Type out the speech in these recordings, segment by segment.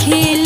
खेल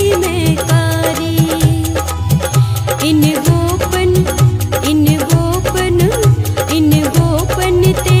बनते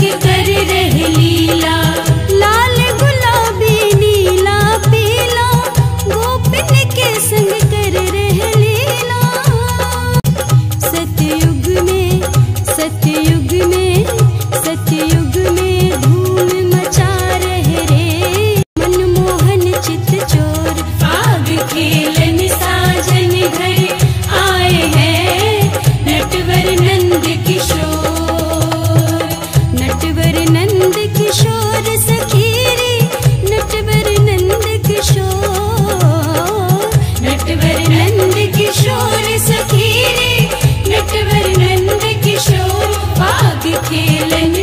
killing you.